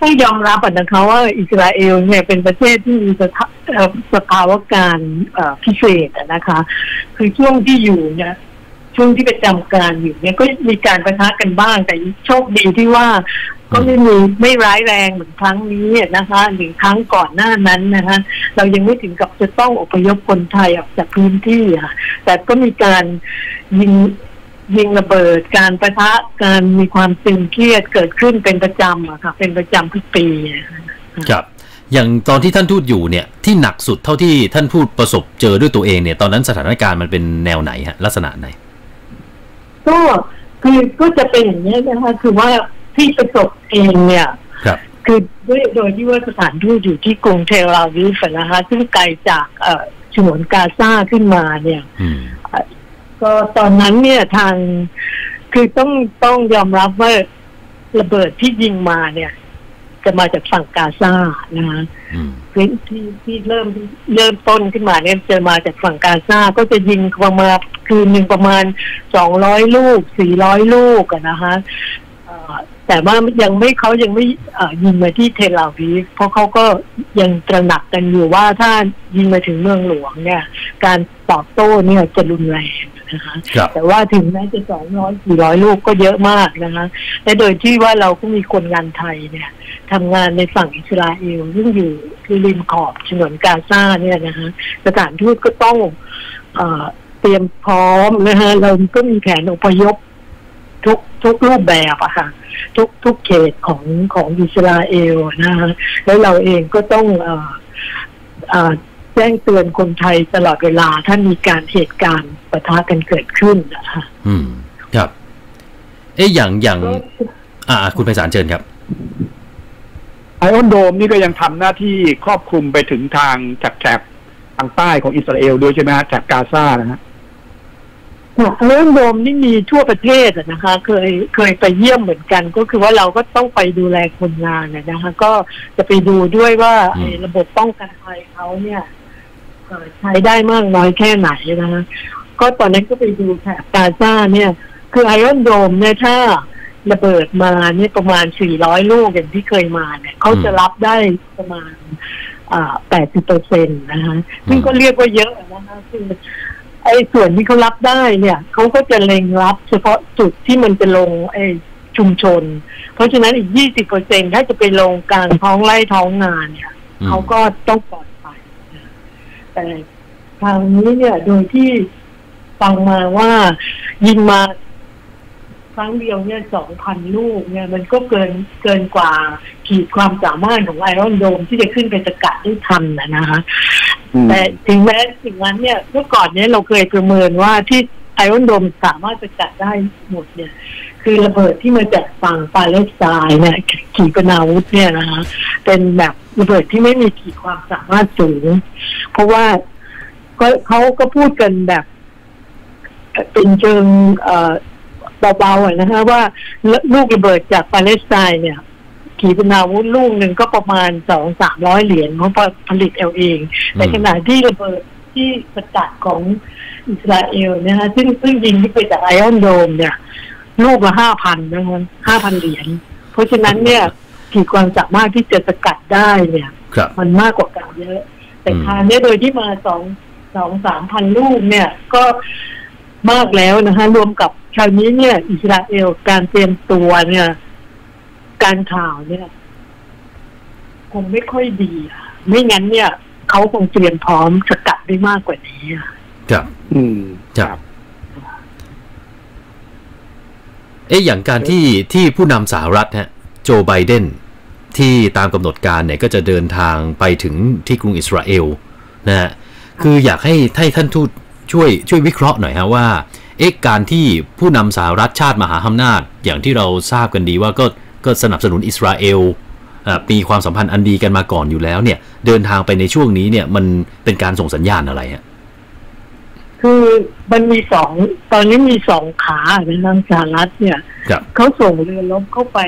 ต้องยอมรับนะคะว่าอิสราเอลเนี่ยเป็นประเทศที่มีสถาสภาวะการพิเศษนะคะ คือช่วงที่อยู่เนี่ยช่วงที่ประจำการอยู่เนี่ยก็มีการประทะกันบ้าง แต่โชคดีที่ว่าก็ไม่มีไม่ร้ายแรงเหมือนครั้งนี้นะคะหรือครั้งก่อนหน้านั้นนะคะเรายังไม่ถึงกับจะต้องอพยพคนไทยออกจากพื้นที่ค่ะแต่ก็มีการยิง ยิงระเบิดการประทะการมีความตึงเครียดเกิดขึ้นเป็นประจำอะค่ะ เป็นประจำทุกปีครับ อย่างตอนที่ท่านทูตอยู่เนี่ยที่หนักสุดเท่าที่ท่านพูดประสบเจอด้วยตัวเองเนี่ย ตอนนั้นสถานการณ์มันเป็นแนวไหนฮะ ลักษณะไหน ก็คือก็จะเป็นอย่างนี้นะคะคือว่าที่ประสบเองเนี่ย ครับ คือด้วยโดยที่ว่าสถานทูตอยู่ที่กรุงเทลาวิฟนะคะซึ่งไกลจากเอ่อฉนวนกาซาขึ้นมาเนี่ย ก็ตอนนั้นเนี่ยทางคือต้องต้องยอมรับว่าระเบิดที่ยิงมาเนี่ย จะมาจากฝั่งกาซานะฮะที่ที่ที่เริ่มเริ่มต้นขึ้นมาเนี่ยจะมาจากฝั่งกาซาก็จะยิงประมาณคืนหนึ่งประมาณสองร้อยลูกสี่ร้อยลูกอะนะคะ แต่ว่ายังไม่เขายังไม่ยิงมาที่เทลาวีฟเพราะเขาก็ยังตระหนักกันอยู่ว่าถ้ายิงมาถึงเมืองหลวงเนี่ย การตอบโต้เนี่ยจะรุนแรงนะคะแต่ว่าถึงแม้จะสองร้อยสี่ร้อยลูกก็เยอะมากนะคะและโดยที่ว่าเราก็มีคนงานไทยเนี่ยทำงานในฝั่งอิสราเอลซึ่งอยู่ที่ริมขอบฉนวนกาซาเนี่ยนะคะสถานทูตก็ต้องเตรียมพร้อมนะคะเราก็มีแผนอพยพ ทุกทุกรูปแบบอะค่ะ ทุกทุกเขตของของอิสราเอลนะคะแล้วเราเองก็ต้องอแจ้งเตือนคนไทยตลอดเวลาถ้ามีการเหตุการณ์ปะทะกันเกิดขึ้นนะคะอืม ครับ เอ๊ะอย่างอย่าง อ่า คุณไพศาลเชิญครับไอออนโดมนี่ก็ยังทำหน้าที่ครอบคลุมไปถึงทางจากแถบทางใต้ของอิสราเอลด้วยใช่ไหมฮะจากกาซานะฮะ เรื่องโดมนี่มีทั่วประเทศนะคะ เคยเคยไปเยี่ยมเหมือนกัน ก็คือว่าเราก็ต้องไปดูแลคนงานนะคะ ก็จะไปดูด้วยว่าระบบป้องกันภัยเขาเนี่ยใช้ได้มากน้อยแค่ไหนนะคะก็ตอนนั้นก็ไปดูแถบกาซาเนี่ย คือไอรอนโดมเนี่ยถ้าระเบิดมาเนี่ยประมาณ 400 ลูกอย่างที่เคยมาเนี่ยเขาจะรับได้ประมาณอ่า80เปอร์เซ็นต์นะคะซึ่งก็เรียกว่าเยอะนะคะคือ ไอ้ส่วนที่เขารับได้เนี่ยเขาก็จะเล็งรับ เฉพาะจุดที่มันจะลงไอ้ชุมชน เพราะฉะนั้นอีกยี่สิบเปอร์เซ็นถ้าจะไปลงกลางท้องไร่ท้องนาเนี่ยเขาก็ต้องปลอดภัยแต่ทางนี้เนี่ยโดยที่ฟังมาว่ายิงมา ครั้งเดียวเนี่ยสองพันลูกเนี่ยมันก็เกินเกินกว่าขีดความสามารถของไอรอนโดมที่จะขึ้นไปสกัดได้ทันนะนะคะแต่ถึงแม้สิ่งนั้นเนี่ยเมื่อก่อนเนี้ยเราเคยประเมินว่าที่ไอรอนโดมสามารถจะจัดได้หมดเนี่ย คือระเบิดที่มาจากฝั่งปาเลสไตน์เนี่ยขีปนาวุธเนี่ยนะคะเป็นแบบระเบิดที่ไม่มีขีดความสามารถสูง เพราะว่าก็เขาก็พูดกันแบบเป็นเชิง เบาๆนะคะว่าลูกระเบิดจากปาเลสไตน์เนี่ยขีปนาวุธลูกหนึ่งก็ประมาณสองสามร้อยเหรียญเพราะผลิตเอลเองแต่ขณะที่ระเบิดที่สกัดของอิสราเอลนะคะซึ่งซึ่งยิงที่ไปจากไอออนโดมเนี่ย ลูกละห้าพันนะคะห้าพันเหรียญเพราะฉะนั้นเนี่ยขีดความสามารถที่จะสกัดได้เนี่ย มันมากกว่ากันเยอะ แต่คราวนี้โดยที่มาสองสองสามพันลูกเนี่ย ก็มากแล้วนะคะรวมกับค ราวนี้เนี่ย อิสราเอลการเตรียมตัวเนี่ย การข่าวเนี่ย คงไม่ค่อยดี ไม่งั้นเนี่ยเขาคงเตรียมพร้อมสกัดได้มากกว่านี้ครับ อืมครับเอ๊ะอย่างการที่ที่ผู้นำสหรัฐฮะ โจไบเดนที่ตามกำหนดการเนี่ย ก็จะเดินทางไปถึงที่กรุงอิสราเอลนะฮะคืออยากให้ให้ท่านทูตช่วยช่วยวิเคราะห์หน่อยฮะว่า เอ๊ะการที่ผู้นำสหรัฐชาติมหาอำนาจ อย่างที่เราทราบกันดีว่าก็ก็สนับสนุนอิสราเอลมีความสัมพันธ์อันดีกันมาก่อนอยู่แล้วเนี่ย เดินทางไปในช่วงนี้เนี่ยมันเป็นการส่งสัญญาณอะไรฮะคือมันมีสองตอนนี้มีสองขาในทางสหรัฐเนี่ยเขาส่งเรือรบเข้าไป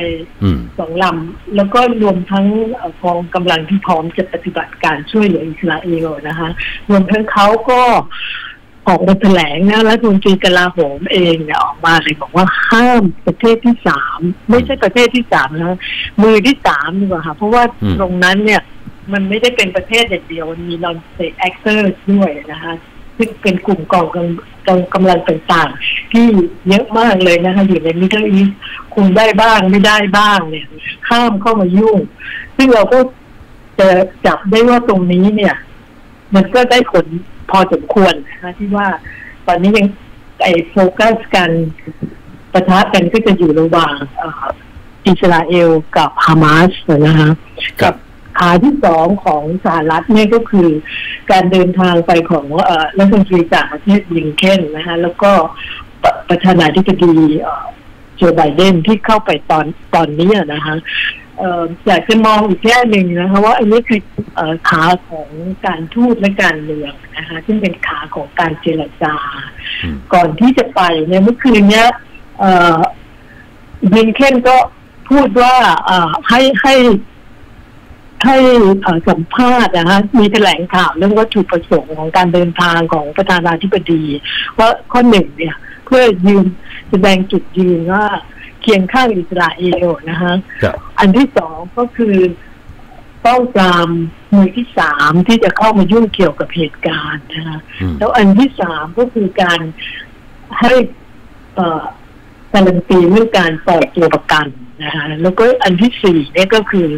สองลำแล้วก็รวมทั้งกองกำลังที่พร้อมจะปฏิบัติการช่วยเหลืออิสราเอลนะคะรวมทั้งเขาก็ ออกมาแถลงนะรัฐมนตรีกลาโหมเองเนี่ยออกมาเลยบอกว่าห้ามประเทศที่สามไม่ใช่ประเทศที่สามนะมือที่สามดีกว่าค่ะ เพราะว่าอืมตรงนั้นเนี่ย มันไม่ได้เป็นประเทศอย่างเดียวมันมี non state actors ด้วยนะคะซึ่งเป็นกลุ่มกองกำกองกำลังต่างๆ ที่เยอะมากเลยนะคะอยู่ใน Middle East คุมได้บ้างไม่ได้บ้างเนี่ยห้ามเข้ามายุ่ง ซึ่งเราก็จะจับได้ว่าตรงนี้เนี่ย มันก็ได้ผล พอสมควรนะคะที่ว่า ตอนนี้ยังไอโฟกัสกันประทะกันก็จะอยู่ระหว่างเอ่ออิสราเอลกับฮามาสนะคะครับขาที่สองของสหรัฐเนี่ยก็คือ การเดินทางไปของเอ่อรัฐมนตรีต่างประเทศบลิงเคนนะคะแล้วก็ปประธานาธิบดีเอ่อโจไบเดนที่เข้าไปตอนตอนนี้อะนะคะเอ่ออยากจะมองอีกแง่หนึ่งนะคะว่าอันนี้คือเอ่อขาของการทูตและการเมืองนะคะซึ่งเป็นขาของการเจรจาอืมก่อนที่จะไปเนี่ยเมื่อคืนเนี้ยเอ่อบลิงเคนก็พูดว่าเอ่อให้ให้ให้เอ่อสัมภาษณ์นะฮะมีแถลงข่าวเรื่องวัตถุประสงค์ของการเดินทางของประธานาธิบดี ว่าข้อหนึ่งเนี่ย เพื่อยืนแสดงจุดยืนว่า เคียงข้างอิสราเอลนะฮะครับอันที่สองก็คือป้องปรามมือที่สามที่จะเข้ามายุ่งเกี่ยวกับเหตุการณ์นะคะอืมแล้วอันที่สามก็คือการให้เอ่อการันตีเรื่องการปล่อยตัวประกันนะคะแล้วก็อันที่สี่เนี่ยก็คือ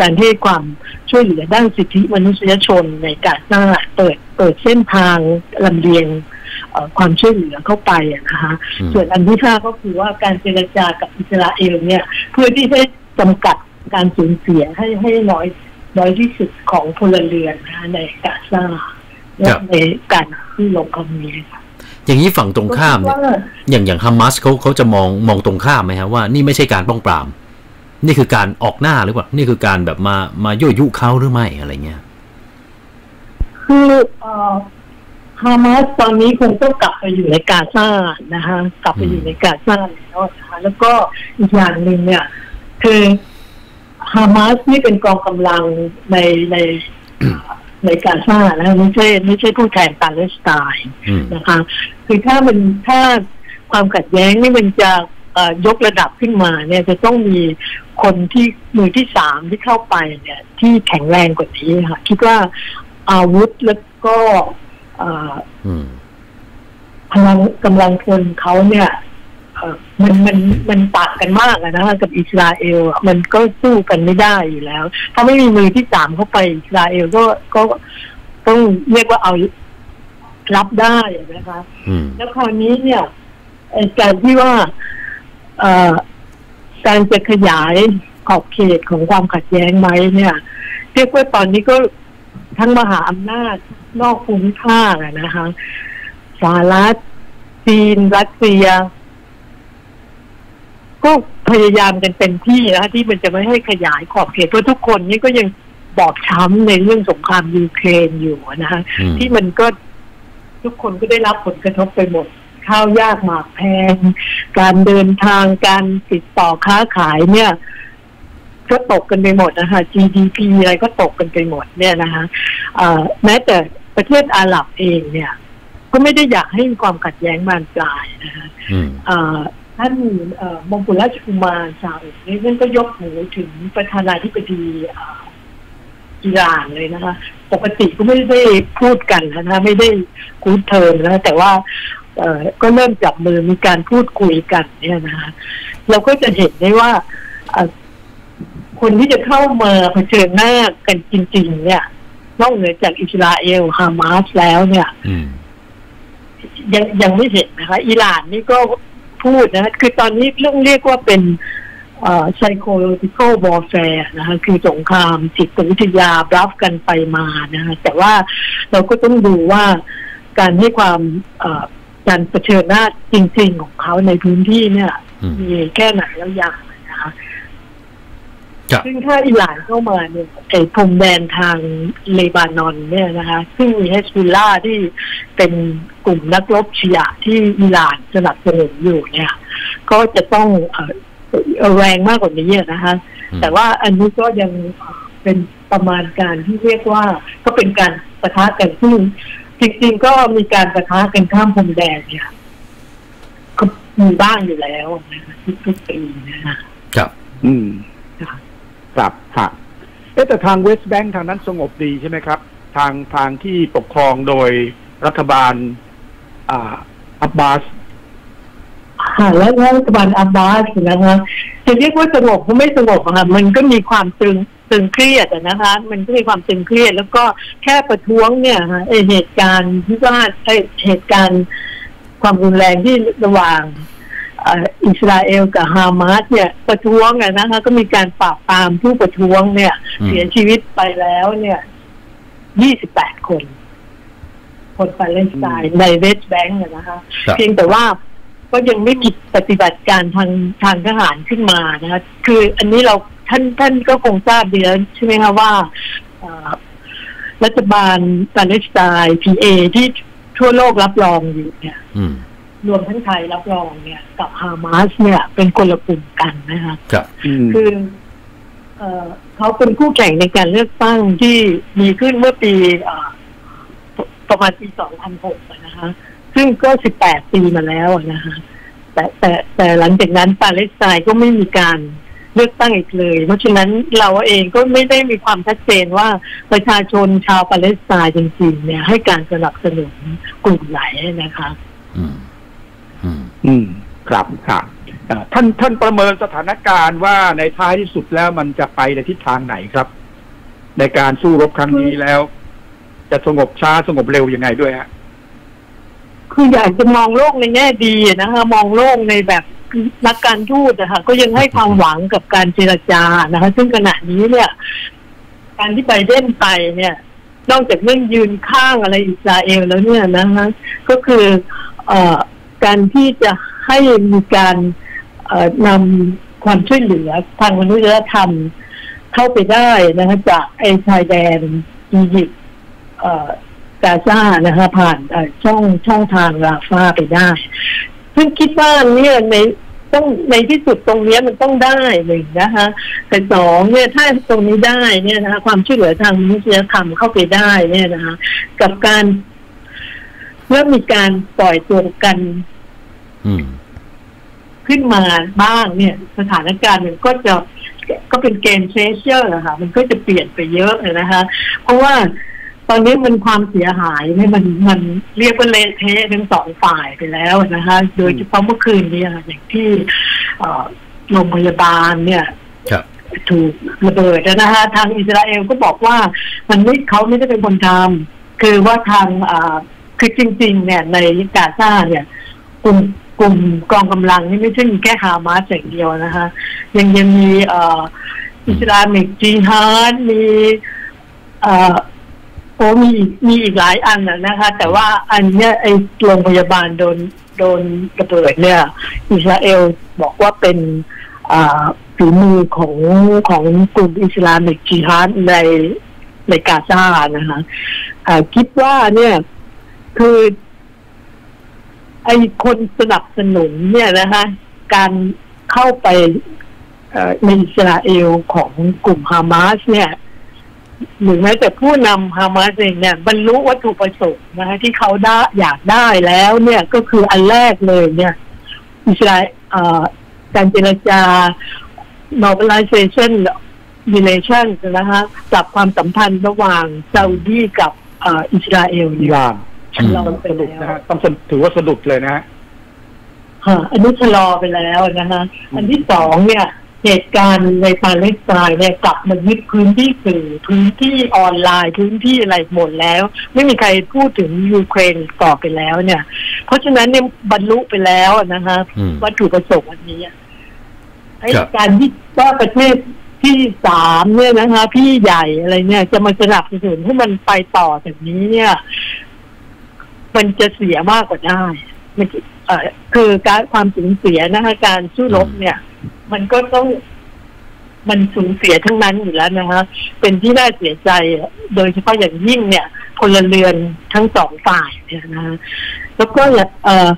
การให้ความช่วยเหลือด้านสิทธิมนุษยชนในการสร้างเปิดเปิดเส้นทางลำเลียงเอ่อ ความช่วยเหลือเข้าไปอะนะคะอืมส่วนอันที่ห้าก็คือว่าการเจรจากับอิสราเอลเนี่ยเพื่อที่จะจำกัดการสูญเสียให้ให้น้อยน้อยที่สุดของพลเรือนนะคะในกาซาและในการที่ลงคำนี้ค่ะอย่างนี้ฝั่งตรงข้ามเนี่ยว่าอย่างอย่างฮามาสเขาเขาจะมองมองตรงข้ามไหมฮะว่านี่ไม่ใช่การป้องปราม นี่คือการออกหน้าหรือเปล่า นี่คือการแบบมามายั่วยุเขาหรือไม่อะไรเงี้ย คือเอ่อ ฮามาสตอนนี้คงต้องกลับไปอยู่ในกาซานะคะกลับไปอยู่ในกาซาแล้วนะคะแล้วก็อีกอย่างหนึ่งเนี่ย คือฮามาสนี่เป็นกองกำลังในในในกาซานะไม่ใช่ไม่ใช่ผู้แทนปาเลสไตน์อืมนะคะ คือถ้ามันถ้าความขัดแย้งนี่มันจะเอ่อยกระดับขึ้นมา เนี่ยจะต้องมีคนที่มือที่สามที่เข้าไปเนี่ย ที่แข็งแรงกว่านี้ค่ะคิดว่าอาวุธแล้วก็เอ่ออืม พลังกำลังพลเขาเนี่ยเอ่อมันมันมันต่างกันมากอะนะกับอิสราเอลอะมันก็สู้กันไม่ได้อยู่แล้ว ถ้าไม่มีมือที่สามเข้าไปอิสราเอลก็ก็ต้องเรียกว่าเอารับได้อะนะคะอืมแล้วคราวนี้เนี่ยไอ้การที่ว่าเอ่อการจะขยายขอบเขตของความขัดแย้งไหมเนี่ย เรียกว่าตอนนี้ก็ทั้งมหาอำนาจ นอกภูมิภาคอะนะคะสหรัฐจีนรัสเซีย ก็พยายามกันเต็มที่นะคะที่มันจะไม่ให้ขยายขอบเขตเพราะทุกคนนี่ก็ยังบอบช้ำในเรื่องสงครามยูเครนอยู่นะคะอืมที่มันก็ทุกคนก็ได้รับผลกระทบไปหมดข้าวยากหมากแพง การเดินทางการติดต่อค้าขายเนี่ย ก็ตกกันไปหมดนะคะ GDP อะไรก็ตกกันไปหมดเนี่ยนะคะเอ่อแม้แต่ ประเทศอาหรับเองเนี่ย ก็ไม่ได้อยากให้มีความขัดแย้งบานปลายนะคะอืมเอ่อท่านเอ่อมงกุฎราชกุมารซาอุดนี่ท่านก็ยกหูถึงประธานาธิบดีเอ่ออิหร่านเลยนะคะ ปกติก็ไม่ได้พูดกันนะคะไม่ได้คูดเทิร์นนะแต่ว่าเอ่อก็เริ่มจับมือมีการพูดคุยกันเนี่ยนะคะเราก็จะเห็นได้ว่าเอ่อคนที่จะเข้ามาเผชิญหน้ากันจริง ๆ เนี่ย นอกเหนือจากอิสราเอลฮามาสแล้วเนี่ยอืมยังยังไม่เห็นนะคะอิหร่านนี่ก็พูดนะคะคือตอนนี้เรื่องเรียกว่าเป็นเอ่อ psychological warfare นะคะคือสงครามจิตวิทยาบลัฟกันไปมานะคะแต่ว่าเราก็ต้องดูว่าการให้ความเอ่อการเผชิญหน้าจริง ๆ ของเขาในพื้นที่เนี่ยอืมมีแค่ไหนแล้วยังนะคะครับ ซึ่งถ้าอิหร่านเข้ามาเนี่ยไอ้พรมแดนทางเลบานอนเนี่ยนะคะ ซึ่งมีเฮสบุลลาที่เป็นกลุ่มนักรบชีอะที่อิหร่านสนับสนุนอยู่เนี่ย ก็จะต้องเอ่อแรงมากกว่านี้อะนะคะอืมแต่ว่าอันนี้ก็ยังเอ่อเป็นประมาณการที่เรียกว่า ก็เป็นการประทะกันซึ่งจริงๆก็มีการประทะกันข้ามพรมแดนเนี่ยก็มีบ้างอยู่แล้วนะคะทุกๆปีนะคะครับ อืม ค่ะครับฮะเอ๊ะแต่ทางเวสต์แบงค์ทางนั้นสงบดีใช่ไหมครับ ทางทางที่ปกครองโดยรัฐบาลอ่าอับบาสค่ะแล้วรัฐบาลอับบาสนะคะจะเรียกว่าสงบก็ไม่สงบอะค่ะมันก็มีความตึงตึงเครียดอะนะคะ มันก็มีความตึงเครียด แล้วก็แค่ประท้วงเนี่ยค่ะไอเหตุการณ์ที่ว่าไอเหตุการณ์ความรุนแรงที่ระหว่างเอ่ออิสราเอลกับฮามาสเนี่ยประท้วงอะนะคะ ก็มีการปราบปรามผู้ประท้วงเนี่ยอืมเสียชีวิตไปแล้วเนี่ย28คน คนปาเลสไตน์ในเวสต์แบงก์อะนะคะครับเพียงแต่ว่าก็ยังไม่มีปฏิบัติการทางทางทหารขึ้นมานะคะคืออันนี้เราท่านท่านก็คงทราบดีแล้วใช่ไหมคะว่าเอ่อรัฐบาลปาเลสไตน์ PA ที่ทั่วโลกรับรองอยู่เนี่ยอืม รวมทั้งไทยรับรองเนี่ย กับฮามาสเนี่ย เป็นคนละกลุ่มกันนะคะครับอืมคือเอ่อเขาเป็นคู่แข่งในการเลือกตั้งที่มีขึ้นเมื่อปีเอ่อประมาณปี 2006อะนะคะ ซึ่งก็ 18 ปีมาแล้วอะนะคะ แต่แต่แต่หลังจากนั้นปาเลสไตน์ก็ไม่มีการเลือกตั้งอีกเลย เพราะฉะนั้นเราเองก็ไม่ได้มีความชัดเจนว่าประชาชนชาวปาเลสไตน์จริงๆเนี่ยให้การสนับสนุนกลุ่มไหนนะคะ อืมอืมอืมครับครับอ่าท่านท่านประเมินสถานการณ์ว่าในท้ายที่สุดแล้วมันจะไปในทิศทางไหนครับ ในการสู้รบครั้งนี้แล้ว จะสงบช้าสงบเร็วยังไงด้วยฮะคืออยากจะมองโลกในแง่ดีอะนะคะ มองโลกในแบบนักการทูตนะคะก็ยังให้ความหวังกับการเจรจานะคะ ซึ่งขณะนี้เนี่ย การที่ไบเดนไปเนี่ย นอกจากเรื่องยืนข้างอะไรอิสราเอลแล้วเนี่ยนะคะก็คือ เอ่อ การที่จะให้มีการนำความช่วยเหลือทางมนุษยธรรมเข้าไปได้นะคะจากไอ้ชายแดนอียิปต์กาซานะคะผ่านช่องช่องทางราฟาไปได้ ซึ่งคิดว่าเนี่ยในต้องในที่สุดตรงเนี้ยมันต้องได้หนึ่งนะคะแต่สองเนี่ยถ้าตรงนี้ได้เนี่ยนะคะความช่วยเหลือทางมนุษยธรรมเข้าไปได้เนี่ยนะคะกับการเริ่มมีการปล่อยตัวกัน ขึ้นมาบ้างเนี่ย สถานการณ์มันก็จะก็เป็นเกมเชเชอร์ค่ะ มันก็จะเปลี่ยนไปเยอะเลยนะคะ เพราะว่าตอนนี้มันความเสียหายเนี่ยมันมันเรียกว่าเละเทะทั้งสองฝ่ายไปแล้วนะคะ โดยเฉพาะเมื่อคืนนี้ค่ะอย่างที่เอ่อโรงพยาบาลเนี่ยครับถูกระเบิดนะคะทางอิสราเอลก็บอกว่า มันไม่เขาไม่ได้เป็นคนทำคือว่าทางอ่าคือจริง ๆ เนี่ยในกาซาเนี่ยกลุ่ม กลุ่มกองกำลังนี่ไม่ใช่มีแค่ฮามาสอย่างเดียวนะคะ ยังยังมีอิสลามิกจิฮาดมีอ่อโอ้มีมีอีกหลายอันนะคะ แต่ว่าอันเนี้ยไอโรงพยาบาลโดนโดนระเบิดเนี่ย อิสราเอลบอกว่าเป็นอ่าฝีมือของของกลุ่มอิสลามิกจิฮาดในในกาซานะคะอ่าคิดว่าเนี่ยคือ ไอ้คนสนับสนุนเนี่ยนะคะการเข้าไปในอิสราเอลของกลุ่มฮามาสเนี่ยหรือแม้แต่ผู้นำฮามาสเองเนี่ยบรรลุวัตถุประสงค์นะคะที่เขาได้อยากได้แล้วเนี่ยก็คืออันแรกเลยเนี่ย อิสราเอลการเจรจา normalization relation นะคะปรับความสัมพันธ์ระหว่างซาอุดีกับอิสราเอลอิเนี่ยหร่าน ชะลอไปสะดุดแล้วนะฮะต้องสะถือว่าสะดุดเลยนะฮะค่ะอันนี้ชะลอไปแล้วนะคะอันที่สองเนี่ย เหตุการณ์ในปาเลสไตน์เนี่ยกลับมายึดพื้นที่สื่อพื้นที่ออนไลน์ พื้นที่อะไรหมดแล้ว ไม่มีใครพูดถึงยูเครนต่อไปแล้วเนี่ย เพราะฉะนั้นเนี่ยบรรลุไปแล้วนะคะอืมวัตถุประสงค์อันนี้อะไอ้ครับการที่ว่าประเทศที่สามเนี่ยนะคะ พี่ใหญ่อะไรเนี่ย จะมาสนับสนุนให้มันไปต่อจากนี้เนี่ย มันจะเสียมากกว่าได้มันเอ่อคือการความสูญเสียนะคะการสู้รบเนี่ย มันก็ต้องมันสูญเสียทั้งนั้นอยู่แล้วนะคะ เป็นที่น่าเสียใจอะโดยเฉพาะอย่างยิ่งเนี่ยพลเรือนทั้งสองฝ่ายเนี่ยนะคะแล้วก็เอ่อ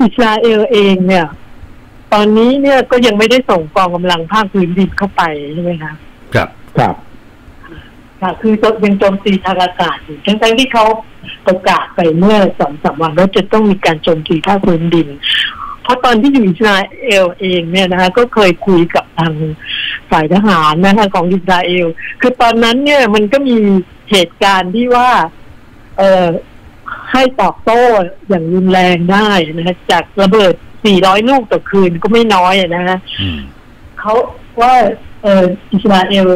อิสราเอลเองเนี่ย ตอนนี้เนี่ยก็ยังไม่ได้ส่งกองกำลังภาคพื้นดินเข้าไปใช่ไหมคะครับ ครับค่ะคือยังโจมตีทางอากาศอยู่ทั้งทั้งๆที่เขา ประกาศไปเมื่อสองสามวันว่าจะต้องมีการโจมตีภาคพื้นดิน เพราะตอนที่อยู่อิสราเอลเองเนี่ยนะคะ ก็เคยคุยกับทางฝ่ายทหารนะคะของอิสราเอล คือตอนนั้นเนี่ยมันก็มีเหตุการณ์ที่ว่า เออให้ตอบโต้อย่างรุนแรงได้นะคะจากระเบิด 400 ลูกต่อคืนก็ไม่น้อยอะนะคะอืมเขาว่าเอออิสราเอล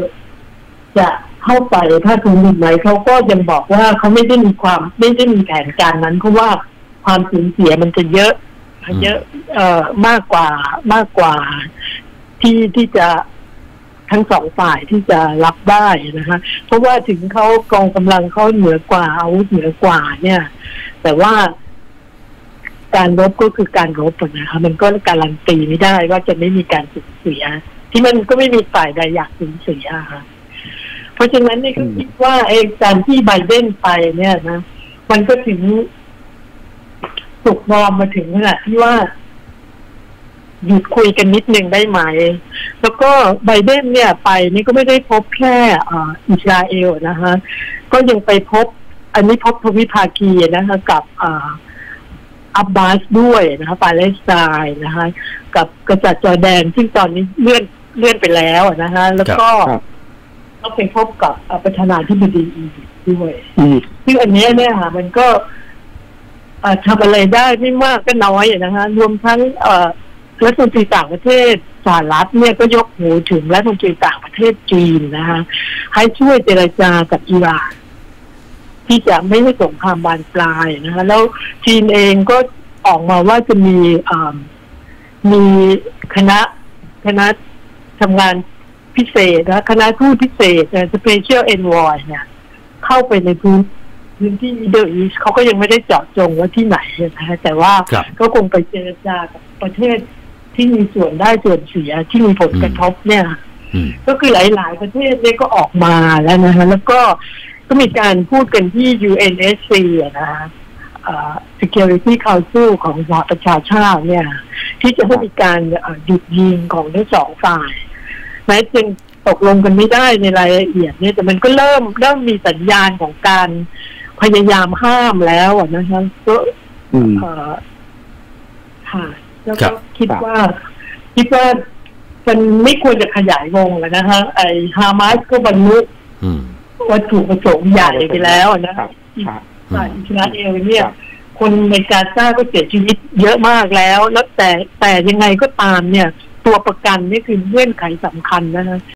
จะ เข้าไปถ้าถึงหนึ่งไหมเขาก็ยังบอกว่าเขาไม่ได้มีความไม่ได้มีแผนการนั้นเพราะว่าความสูญเสียมันจะเยอะเยอะเอ่อมากกว่ามากกว่าที่ที่จะทั้งสองฝ่ายที่จะรับได้นะคะเพราะว่าถึงเขากองกำลังเขาเหนือกว่าอาวุธเหนือกว่า เนี่ย แต่ว่าการรบก็คือการรบนะคะมันก็การันตีไม่ได้ว่าจะไม่มีการสูญเสีย ที่มันก็ไม่มีฝ่ายใดอยากสูญเสียค่ะ เพราะฉะนั้นนี่ก็อืมคิดว่าเองการที่ไบเดนไปเนี่ยนะ มันก็ถึงสุกนอมมาถึงขนาดที่ว่าหยุดคุยกันนิดนึงได้ไหม แล้วก็ไบเดนเนี่ยไปนี่ก็ไม่ได้พบแค่อ่าอิสราเอลนะคะ ก็ยังไปพบ อันนี้พบทวิภาคีนะคะ กับอ่าอับบาสด้วยนะคะปาเลสไตน์นะคะ กับกษัตริย์จอร์แดน ซึ่งตอนนี้เลื่อนเลื่อนไปแล้วอะนะคะ แล้วก็ ครับก็ไปพบกับอ่าประธานาธิบดีอียิปต์ด้วยอืมซึ่งอันเนี้ยเนี่ยค่ะ มันก็เอ่อทำอะไรได้ไม่มากก็น้อยอะนะคะรวมทั้งเอ่อรัฐมนตรีต่างประเทศสหรัฐเนี่ยก็ยกหูถึงรัฐมนตรีต่างประเทศจีนนะคะให้ช่วยเจรจากับอิหร่านที่จะไม่ให้สงครามบานปลายนะคะแล้วจีนเองก็ออกมาว่าจะมีอ่ามีคณะคณะทำงาน พิเศษนะคณะทูตพิเศษ special envoy เนี่ยเข้าไปในพื้นพื้นที่ Middle East เขาก็ยังไม่ได้เจาะจงว่าที่ไหนนะคะแต่ว่าครับก็คงไปเจรจากับประเทศที่มีส่วนได้ส่วนเสียที่มีผลกระทบเนี่ยอืมก็คือหลาย ๆ ประเทศเนี่ยก็ออกมาแล้วนะคะแล้วก็ก็มีการพูดกันที่ UNSC อะนะคะเอ่อ Security Council ของสหประชาชาติเนี่ย ที่จะให้มีการเอ่อหยุดยิงของทั้งสองฝ่าย แม้จะตกลงกันไม่ได้ในรายละเอียดเนี่ยแต่มันก็เริ่มเริ่มมีสัญญาณของการพยายามห้ามแล้วอะนะคะก็อืมเอ่อค่ะแล้วครัก็บคิดครับว่า คิดว่ามันไม่ควรจะขยายวงแล้วนะคะไอ้ฮามาสก็บรรลุอืมวัตถุประสงค์ใหญ่ไปแล้วนะครัคะบครับฝ่ายอิสราเอลเนี่ยครับคนในกาซาก็เสียชีวิตเยอะมากแล้ว แล้วแต่แต่ยังไงก็ตามเนี่ย ตัวประกันนี่คือเงื่อนไขสำคัญนะคะ